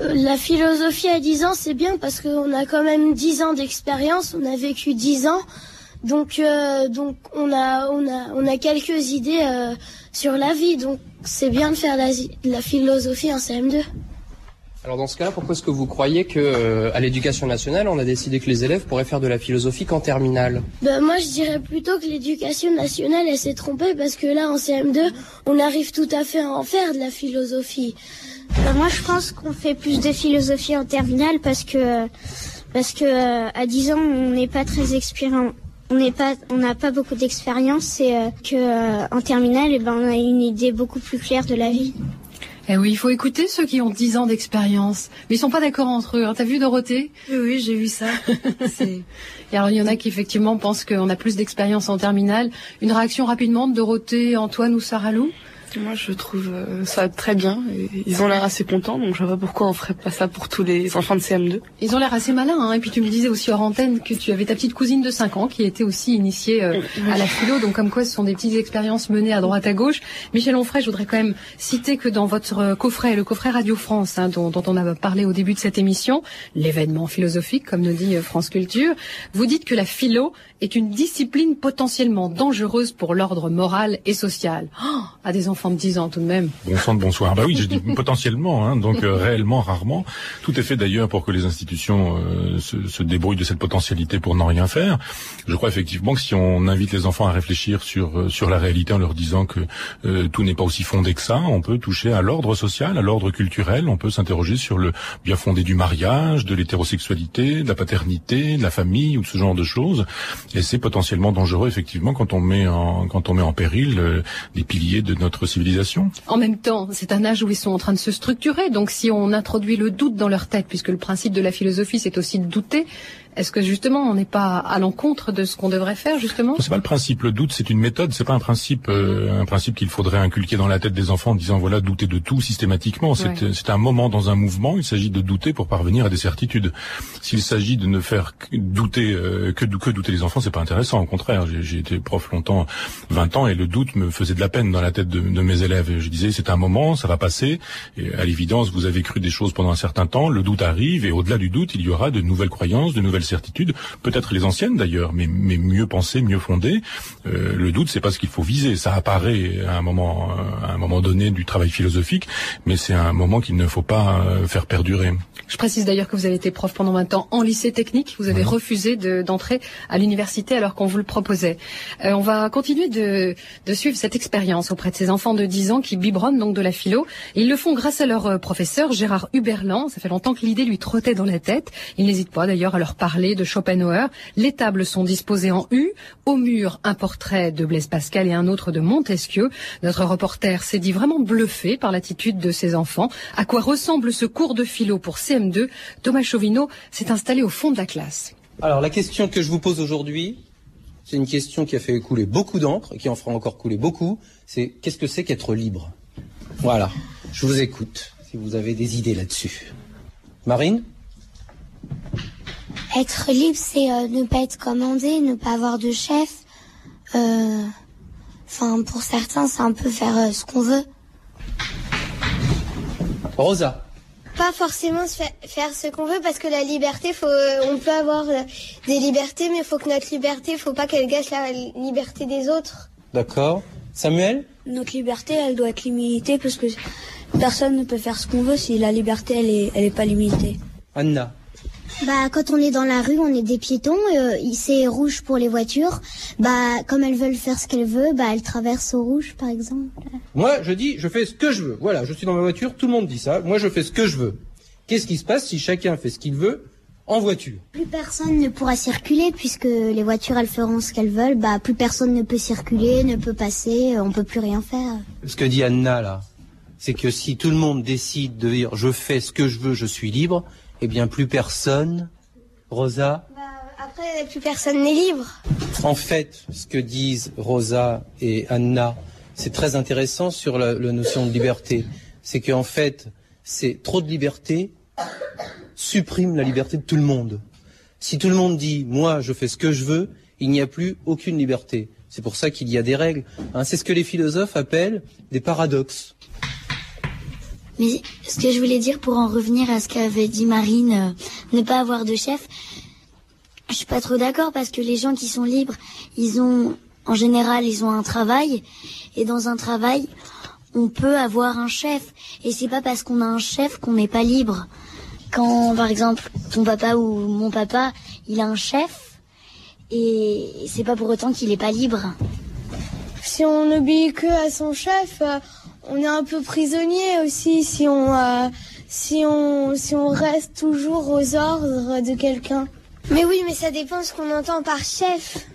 Euh, La philosophie à 10 ans, c'est bien parce qu'on a quand même 10 ans d'expérience, on a vécu 10 ans. Donc, euh, donc on a, on a, on a quelques idées sur la vie. Donc, c'est bien de faire la, la philosophie en CM2. Alors dans ce cas-là, pourquoi est-ce que vous croyez que euh, à l'éducation nationale, on a décidé que les élèves pourraient faire de la philosophie qu'en terminale? Ben, moi, je dirais plutôt que l'éducation nationale, elle s'est trompée parce que là, en CM2, on arrive tout à fait à en faire de la philosophie. Ben, moi, je pense qu'on fait plus de philosophie en terminale parce que, parce que euh, à 10 ans, on n'est pas très expérimenté. On n'est pas, on n'a pas beaucoup d'expérience et euh, que euh, en terminale, eh ben, on a une idée beaucoup plus claire de la vie. Eh oui, il faut écouter ceux qui ont 10 ans d'expérience. Mais ils sont pas d'accord entre eux. hein. T'as vu Dorothée? Oui, oui, j'ai vu ça. Et alors il y en a qui effectivement pensent qu'on a plus d'expérience en terminale. Une réaction rapidement de Dorothée, Antoine ou Sarah Lou? Moi, je trouve euh, ça très bien. Ils ont l'air assez contents, donc je vois pas pourquoi on ferait pas ça pour tous les enfants de CM2. Ils ont l'air assez malins. Hein. Et puis tu me disais aussi hors antenne que tu avais ta petite cousine de 5 ans qui était aussi initiée euh, à la philo. Donc comme quoi ce sont des petites expériences menées à droite à gauche. Michel Onfray, je voudrais quand même citer que dans votre euh, coffret, le coffret Radio France, hein, dont, dont on a parlé au début de cette émission, l'événement philosophique, comme nous dit France Culture, vous dites que la philo est une discipline potentiellement dangereuse pour l'ordre moral et social. Oh, à des enfants de 10 ans tout de même. Bon sang de bonsoir. Bah oui, je dis potentiellement, hein, donc euh, réellement, rarement. Tout est fait d'ailleurs pour que les institutions euh, se, se débrouillent de cette potentialité pour n'en rien faire. Je crois effectivement que si on invite les enfants à réfléchir sur euh, sur la réalité en leur disant que euh, tout n'est pas aussi fondé que ça, on peut toucher à l'ordre social, à l'ordre culturel. On peut s'interroger sur le bien fondé du mariage, de l'hétérosexualité, de la paternité, de la famille ou de ce genre de choses. Et c'est potentiellement dangereux effectivement quand on met en quand on met en péril euh, les piliers de notre civilisation. En même temps, c'est un âge où ils sont en train de se structurer. Donc si on introduit le doute dans leur tête, puisque le principe de la philosophie, c'est aussi de douter, est-ce que justement on n'est pas à l'encontre de ce qu'on devrait faire justement C'est pas le principe. Le doute, c'est une méthode. C'est pas un principe, euh, un principe qu'il faudrait inculquer dans la tête des enfants en disant voilà douter de tout systématiquement. C'est Ouais. un moment dans un mouvement. Il s'agit de douter pour parvenir à des certitudes. S'il s'agit de ne faire douter euh, que, que douter les enfants, c'est pas intéressant. Au contraire, j'ai j'ai été prof longtemps, 20 ans, et le doute me faisait de la peine dans la tête de, de mes élèves. Et je disais c'est un moment, ça va passer. Et à l'évidence, vous avez cru des choses pendant un certain temps. Le doute arrive, et au-delà du doute, il y aura de nouvelles croyances, de nouvelles certitudes, peut-être les anciennes d'ailleurs, mais, mais mieux pensées, mieux fondées. Euh, le doute, c'est pas ce qu'il faut viser. Ça apparaît à un moment, euh, à un moment donné du travail philosophique, mais c'est un moment qu'il ne faut pas euh, faire perdurer. Je précise d'ailleurs que vous avez été prof pendant 20 ans en lycée technique. Vous avez refusé de- d'entrer à l'université alors qu'on vous le proposait. Euh, on va continuer de, de suivre cette expérience auprès de ces enfants de 10 ans qui biberonnent donc de la philo. Ils le font grâce à leur professeur Gérard Huberland. Ça fait longtemps que l'idée lui trottait dans la tête. Il n'hésite pas d'ailleurs à leur parler de Schopenhauer. Les tables sont disposées en U. Au mur, un portrait de Blaise Pascal et un autre de Montesquieu. Notre reporter s'est dit vraiment bluffé par l'attitude de ces enfants. À quoi ressemble ce cours de philo pour CM2 Thomas Chauvineau s'est installé au fond de la classe. Alors la question que je vous pose aujourd'hui, c'est une question qui a fait couler beaucoup d'encre et qui en fera encore couler beaucoup. C'est qu'est-ce que c'est qu'être libre? Voilà, je vous écoute si vous avez des idées là-dessus. Marine? Être libre, c'est euh, ne pas être commandé, ne pas avoir de chef. Euh, Enfin, pour certains, c'est un peu faire euh, ce qu'on veut. Rosa Pas forcément se fa- faire ce qu'on veut parce que la liberté, faut, euh, on peut avoir euh, des libertés, mais il faut que notre liberté, faut pas qu'elle gâche la liberté des autres. D'accord. Samuel? Notre liberté, elle doit être limitée parce que personne ne peut faire ce qu'on veut si la liberté, elle est, elle est pas limitée. Anna Bah, quand on est dans la rue, on est des piétons, euh, c'est rouge pour les voitures. Bah, comme elles veulent faire ce qu'elles veulent, bah, elles traversent au rouge, par exemple. Moi, je dis, je fais ce que je veux. Voilà, je suis dans ma voiture, tout le monde dit ça. Moi, je fais ce que je veux. Qu'est-ce qui se passe si chacun fait ce qu'il veut en voiture? Plus personne ne pourra circuler puisque les voitures, elles feront ce qu'elles veulent. Bah, plus personne ne peut circuler, ne peut passer, euh, on peut plus rien faire. Ce que dit Anna là, c'est que si tout le monde décide de dire je fais ce que je veux, je suis libre, eh bien plus personne, Rosa, Après, plus personne n'est libre. En fait, ce que disent Rosa et Anna, c'est très intéressant sur la, la notion de liberté. C'est qu'en fait, c'est trop de liberté supprime la liberté de tout le monde. Si tout le monde dit moi je fais ce que je veux, il n'y a plus aucune liberté. C'est pour ça qu'il y a des règles. Hein, c'est ce que les philosophes appellent des paradoxes. Mais ce que je voulais dire pour en revenir à ce qu'avait dit Marine, euh, ne pas avoir de chef, je suis pas trop d'accord parce que les gens qui sont libres, ils ont, en général, ils ont un travail. Et dans un travail, on peut avoir un chef. Et c'est pas parce qu'on a un chef qu'on n'est pas libre. Quand, par exemple, ton papa ou mon papa, il a un chef, et c'est pas pour autant qu'il est pas libre. Si on n'obéit que à son chef, euh, on est un peu prisonnier aussi si on, euh, si on, si on reste toujours aux ordres de quelqu'un. Mais oui, mais ça dépend ce qu'on entend par chef.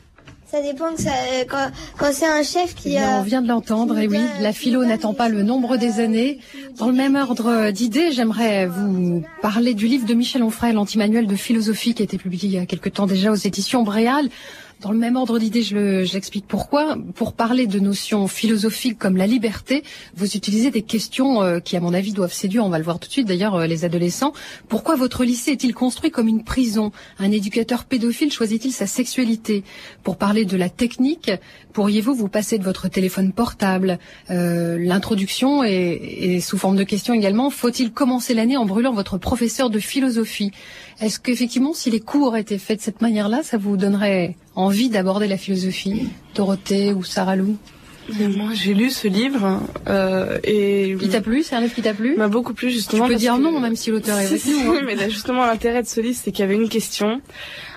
Ça dépend que ça, euh, quand, quand c'est un chef qui. Eh bien, euh, on vient de l'entendre, et oui, la philo n'attend pas le nombre des années. Dans le même ordre d'idées, j'aimerais vous parler du livre de Michel Onfray, l'antimanuel de philosophie, qui a été publié il y a quelque temps déjà aux éditions Bréal. Dans le même ordre le- j'explique pourquoi. Pour parler de notions philosophiques comme la liberté, vous utilisez des questions euh, qui, à mon avis, doivent séduire. On va le voir tout de suite, d'ailleurs, euh, les adolescents. Pourquoi votre lycée est-il construit comme une prison? Un éducateur pédophile choisit-il sa sexualité? Pour parler de la technique, pourriez-vous vous passer de votre téléphone portable? Euh, L'introduction est, est sous forme de question également. Faut-il commencer l'année en brûlant votre professeur de philosophie? Est-ce qu'effectivement, si les cours étaient faits de cette manière-là, ça vous donnerait envie d'aborder la philosophie Dorothée ou Sarah Lou? Moi, j'ai lu ce livre euh, et Il t'a plu? C'est un livre qui t'a plu? m'a beaucoup plu Tu justement. peux parce dire que- non, même si l'auteur est Si, nous. si, hein. mais là, justement, l'intérêt de ce livre, c'est qu'il y avait une question,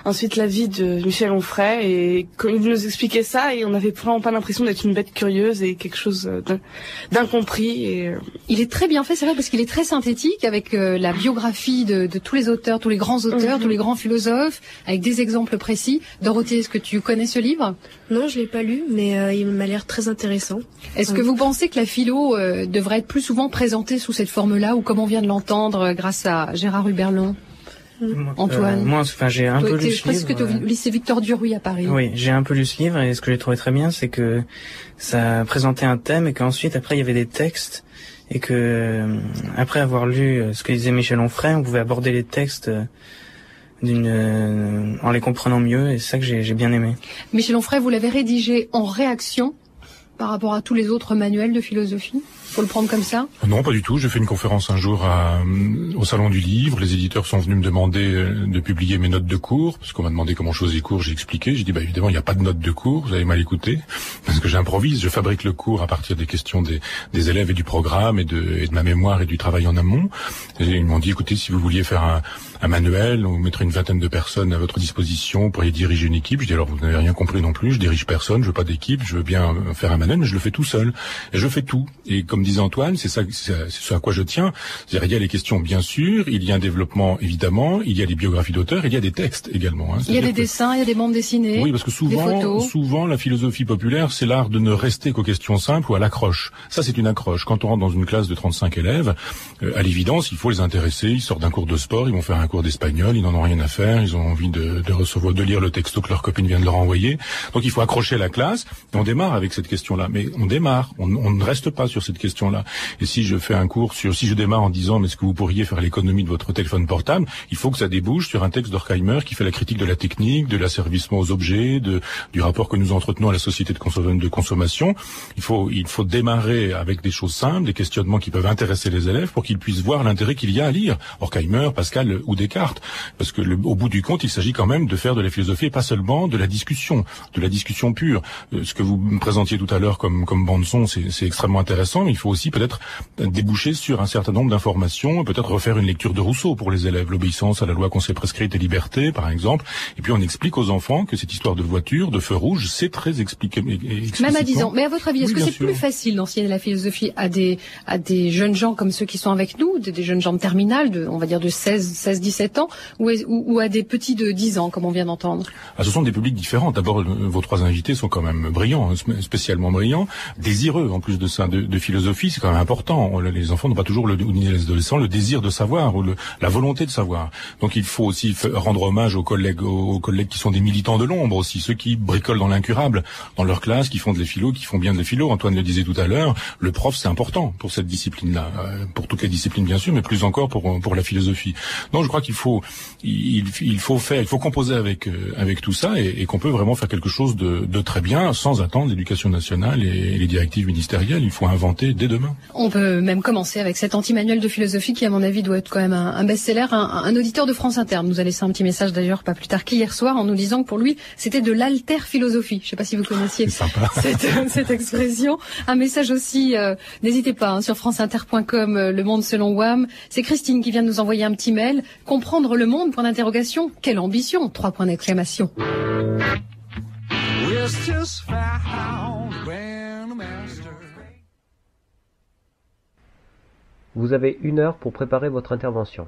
ensuite la vie de Michel Onfray, et il nous expliquait ça, et on n'avait vraiment pas l'impression d'être une bête curieuse et quelque chose euh, d'in- d'incompris. Et euh, Il est très bien fait, c'est vrai, parce qu'il est très synthétique avec euh, la biographie de, de tous les auteurs, tous les grands auteurs, Mhm. tous les grands philosophes, avec des exemples précis. Dorothée, est-ce que tu connais ce livre? Non, je l'ai pas lu, mais euh, il m'a l'air très intéressant. Est-ce que vous pensez que la philo euh, devrait être plus souvent présentée sous cette forme-là, ou comme on vient de l'entendre grâce à Gérard Huberlin Moi, Antoine. euh, moi, enfin, j'ai un Toi, peu lu ce que livre. tu es au euh, lycée Victor Duruy à Paris. Oui, j'ai un peu lu ce livre et ce que j'ai trouvé très bien, c'est que ça présentait un thème et qu'ensuite, après, il y avait des textes et que euh, après avoir lu ce que disait Michel Onfray, on pouvait aborder les textes d'une euh, en les comprenant mieux et c'est ça que j'ai j'ai bien aimé. Michel Onfray, vous l'avez rédigé en réaction par rapport à tous les autres manuels de philosophie? Faut le prendre comme ça Non, pas du tout. J'ai fait une conférence un jour à, au salon du livre. Les éditeurs sont venus me demander euh, de publier mes notes de cours, parce qu'on m'a demandé comment je faisais les cours. J'ai expliqué. J'ai dit, bah évidemment, il n'y a pas de notes de cours. Vous avez mal écouté, parce que j'improvise. Je fabrique le cours à partir des questions des, élèves et du programme et de, et de ma mémoire et du travail en amont. Ils m'ont dit, écoutez, si vous vouliez faire un, manuel, on mettrait une vingtaine de personnes à votre disposition. Vous pourriez diriger une équipe. Je dis, alors vous n'avez rien compris non plus. Je dirige personne. Je veux pas d'équipe. Je veux bien faire un manuel, mais je le fais tout seul. Et je fais tout. Et comme disait Antoine, c'est ça, c'est ce à quoi je tiens. C'est-à-dire, il y a les questions, bien sûr. Il y a un développement, évidemment. Il y a les biographies d'auteurs. Il y a des textes également. hein. Il y a des que- dessins, il y a des bandes dessinées. oui, parce que des souvent, souvent, la philosophie populaire, c'est l'art de ne rester qu'aux questions simples ou à l'accroche. Ça, c'est une accroche. Quand on rentre dans une classe de 35 élèves, euh, à l'évidence, il faut les intéresser. Ils sortent d'un cours de sport, ils vont faire un cours d'espagnol, ils n'en ont rien à faire, ils ont envie de, de recevoir, de lire le texto que leur copine vient de leur envoyer. Donc, il faut accrocher la classe. Et on démarre avec cette question-là. Mais on démarre. On, on ne reste pas sur cette question-là. Et si je fais un cours sur, si je démarre en disant, mais est-ce que vous pourriez faire l'économie de votre téléphone portable, il faut que ça débouche sur un texte d'Horkheimer qui fait la critique de la technique, de l'asservissement aux objets, de, du rapport que nous entretenons à la société de, consom- de consommation. Il faut, il faut démarrer avec des choses simples, des questionnements qui peuvent intéresser les élèves pour qu'ils puissent voir l'intérêt qu'il y a à lire Horkheimer, Pascal ou Descartes. Parce que le- au bout du compte, il s'agit quand même de faire de la philosophie et pas seulement de la discussion, de la discussion pure. Euh, ce que vous me présentiez tout à l'heure comme, comme bande son, c'est extrêmement intéressant, mais il faut aussi peut-être déboucher sur un certain nombre d'informations, peut-être refaire une lecture de Rousseau pour les élèves, l'obéissance à la loi qu'on s'est prescrite et liberté, par exemple. Et puis on explique aux enfants que cette histoire de voiture, de feu rouge, c'est très expliqué. Même à 10 explicitement. ans. Mais à votre avis, est-ce Oui, que c'est plus facile d'enseigner la philosophie à des, à des jeunes gens comme ceux qui sont avec nous, des, des jeunes gens de terminale, de, on va dire de 16, 16, 17 ans, ou, est- ou, ou à des petits de 10 ans, comme on vient d'entendre? Ah, ce sont des publics différents. D'abord, euh, vos trois invités sont quand même brillants, hein, spé- spécialement brillants, désireux en plus de ça, de, de philosophie. C'est quand même important. Les enfants n'ont pas toujours le, les adolescents le désir de savoir ou la volonté de savoir. Donc il faut aussi rendre hommage aux collègues, aux collègues qui sont des militants de l'ombre aussi, ceux qui bricolent dans l'incurable, dans leur classe, qui font de les philo, qui font bien de les philo. Antoine le disait tout à l'heure, le prof c'est important pour cette discipline-là, euh, pour toutes les disciplines bien sûr, mais plus encore pour pour la philosophie. Donc je crois qu'il faut il, faut faire, il faut composer avec euh, avec tout ça et qu'on peut vraiment faire quelque chose de, de très bien sans attendre l'éducation nationale et, les directives ministérielles. Il faut inventer dès demain. On peut même commencer avec cet anti-manuel de philosophie qui, à mon avis, doit être quand même un, un best-seller. Un, un, auditeur de France Inter nous a laissé un petit message d'ailleurs pas plus tard qu'hier soir en nous disant que pour lui c'était de l'alter philosophie. Je ne sais pas si vous connaissiez cette, cette, expression. Un message aussi, euh, n'hésitez pas hein, sur franceinter.com, euh, Le Monde selon WAM. C'est Christine qui vient de nous envoyer un petit mail. Comprendre le monde Point d'interrogation. Quelle ambition? Trois points d'exclamation. Vous avez une heure pour préparer votre intervention.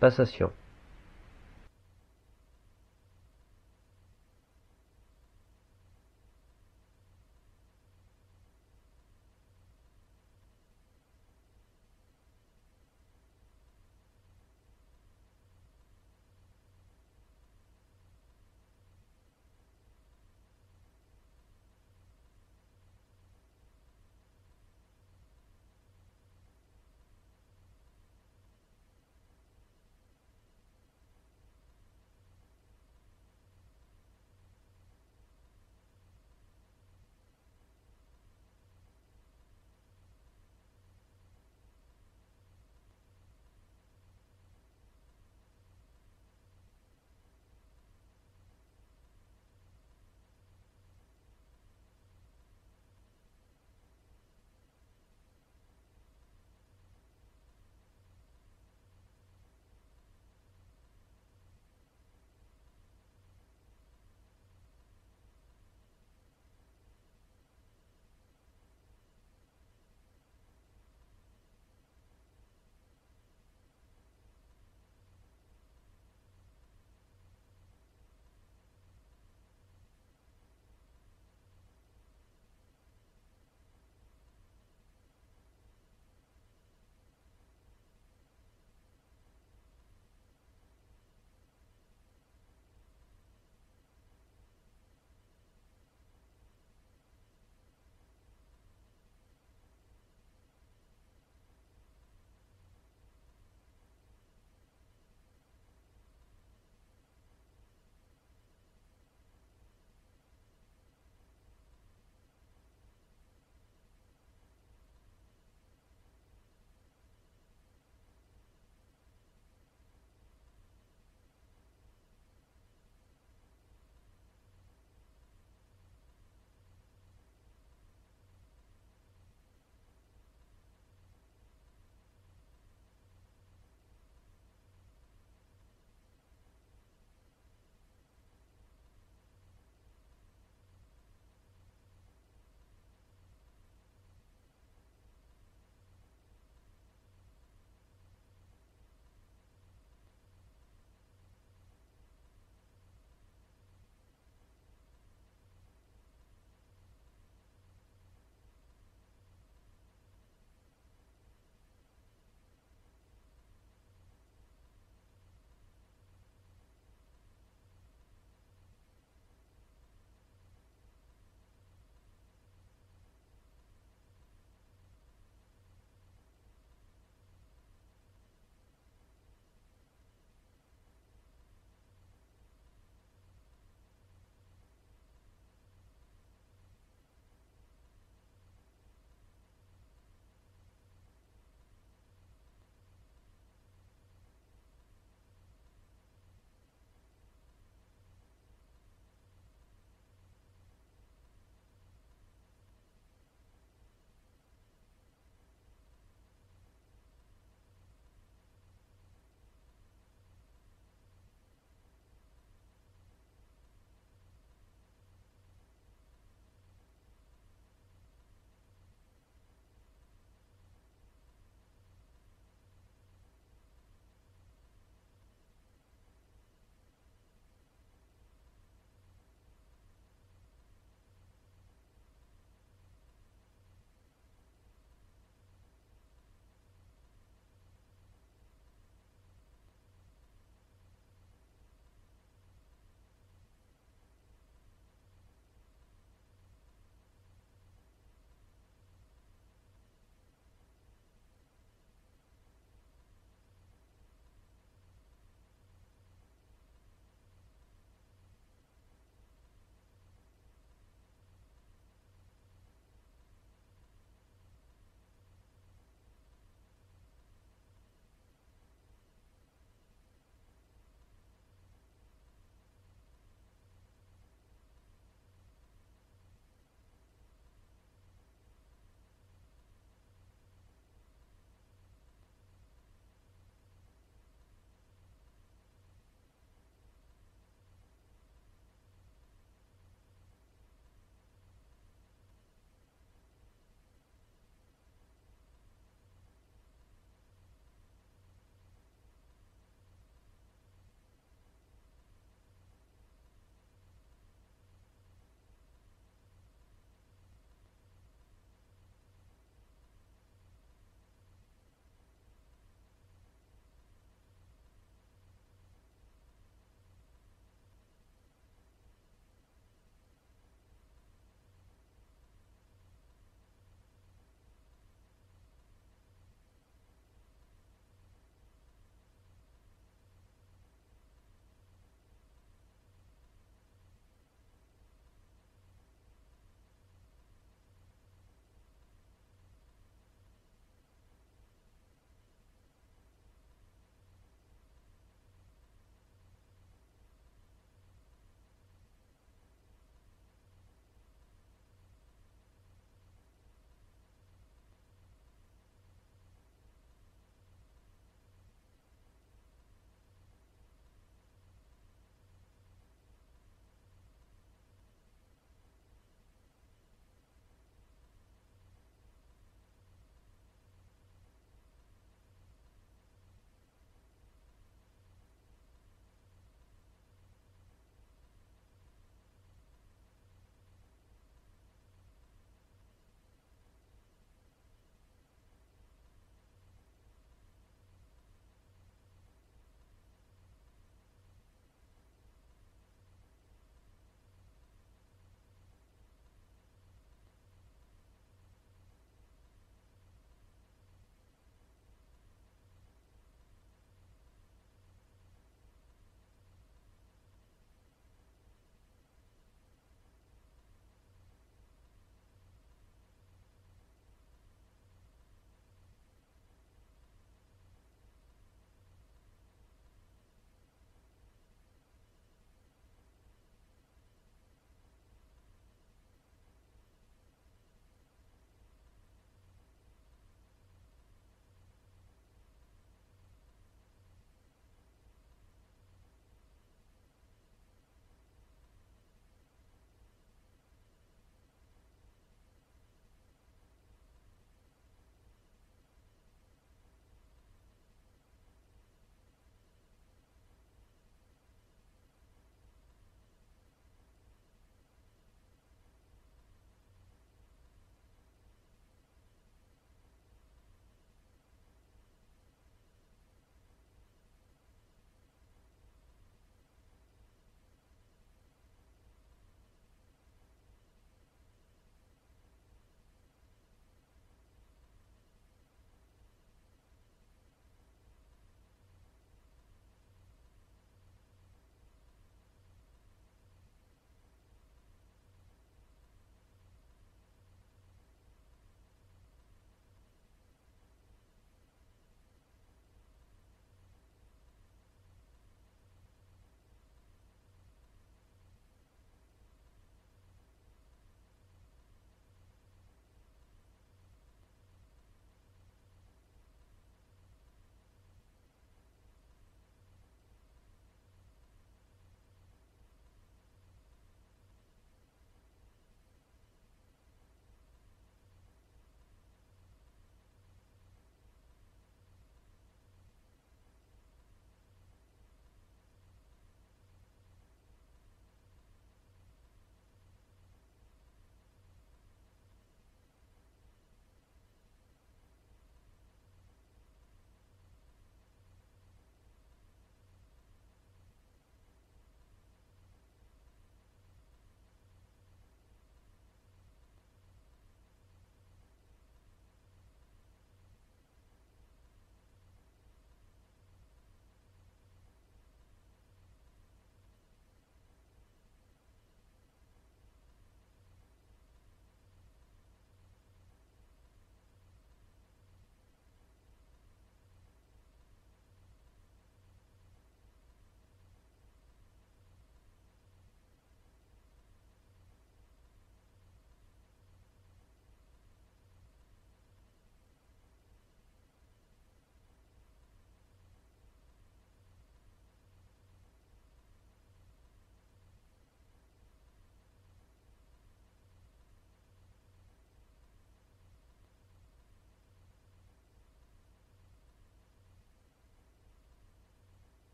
Passation.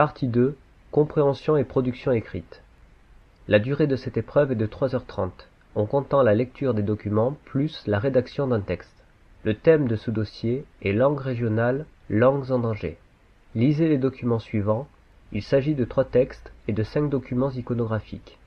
Partie 2 Compréhension et production écrite. La durée de cette épreuve est de 3h30, en comptant la lecture des documents plus la rédaction d'un texte. Le thème de ce dossier est Langue régionale, langues en danger. Lisez les documents suivants. Il s'agit de trois textes et de cinq documents iconographiques.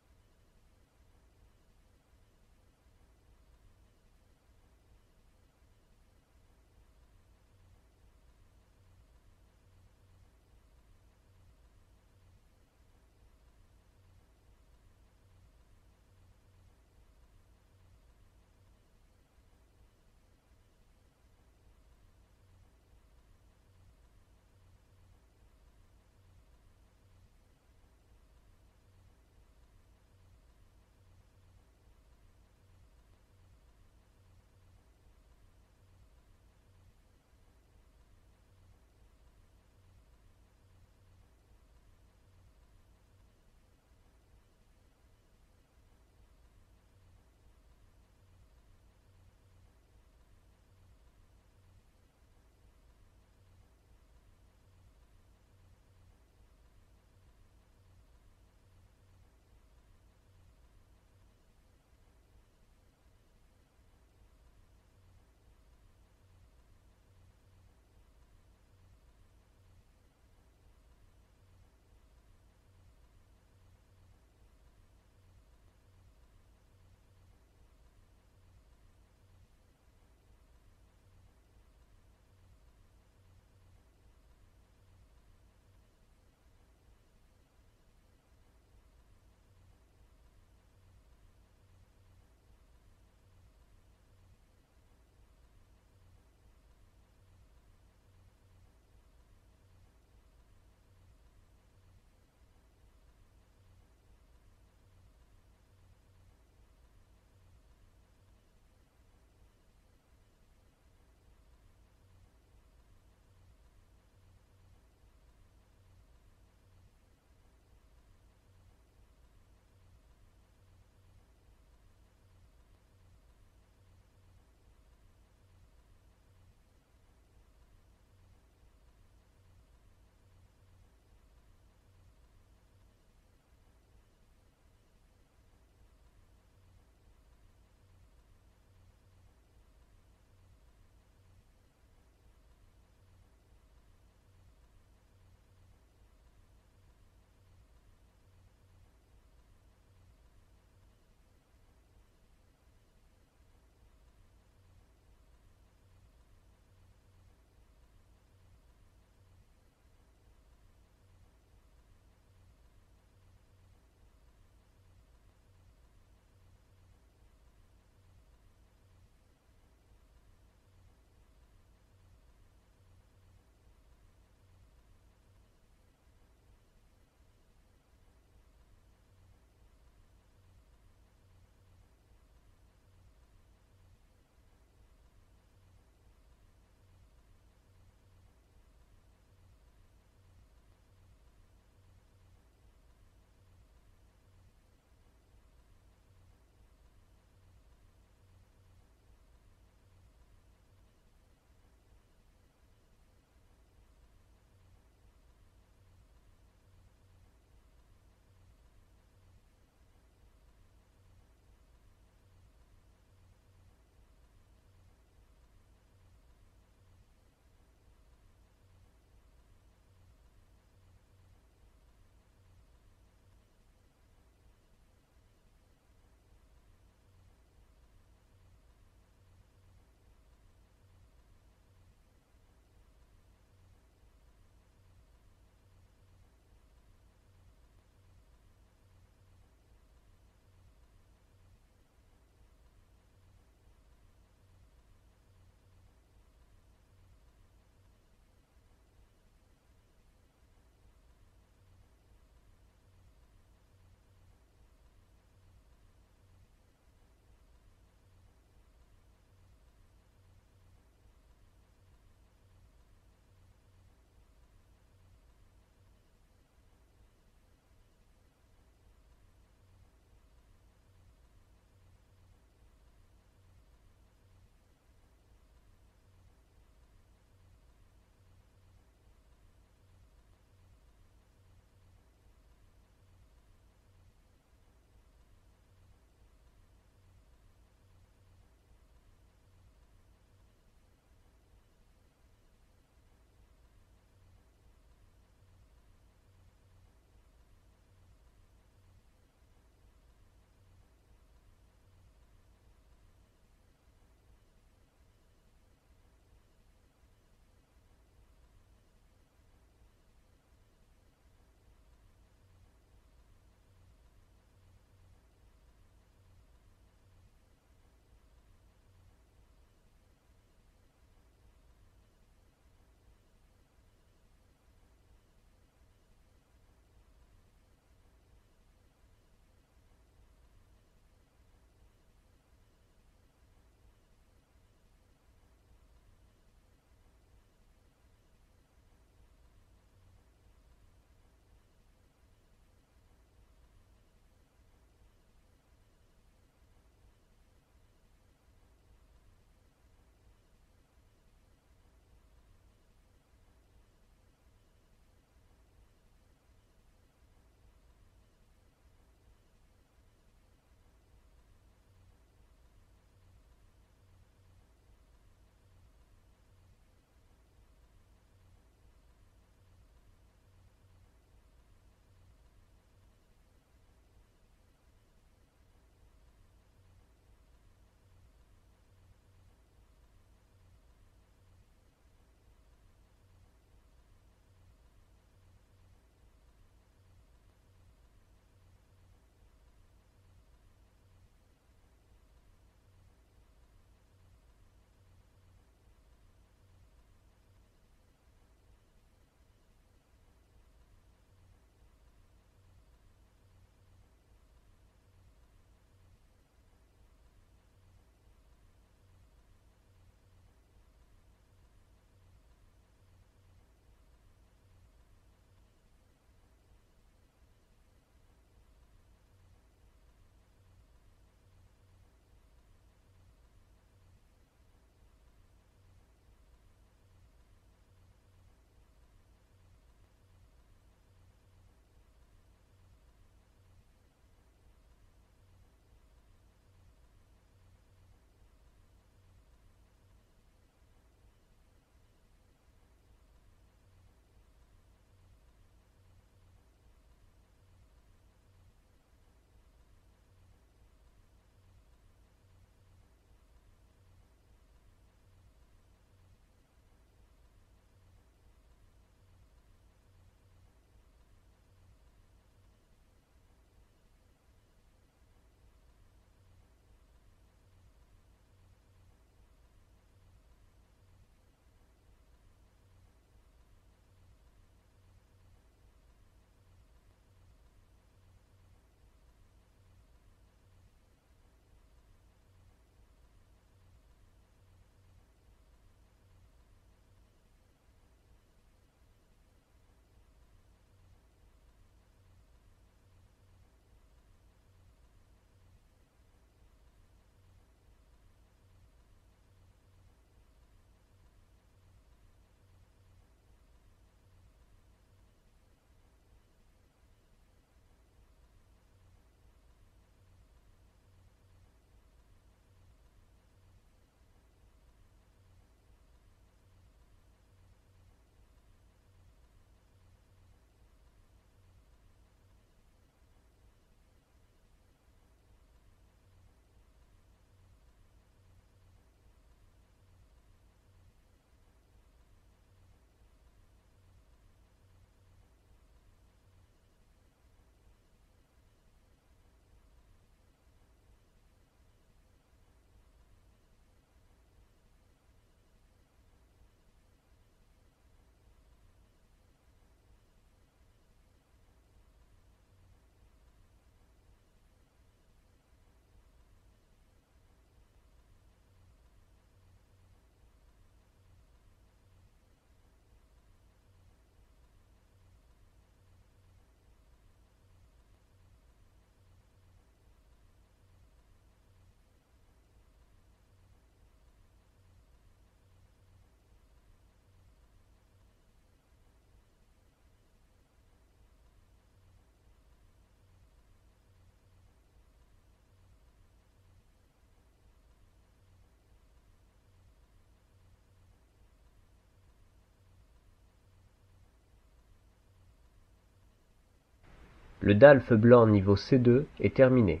Le DALF blanc niveau C2 est terminé.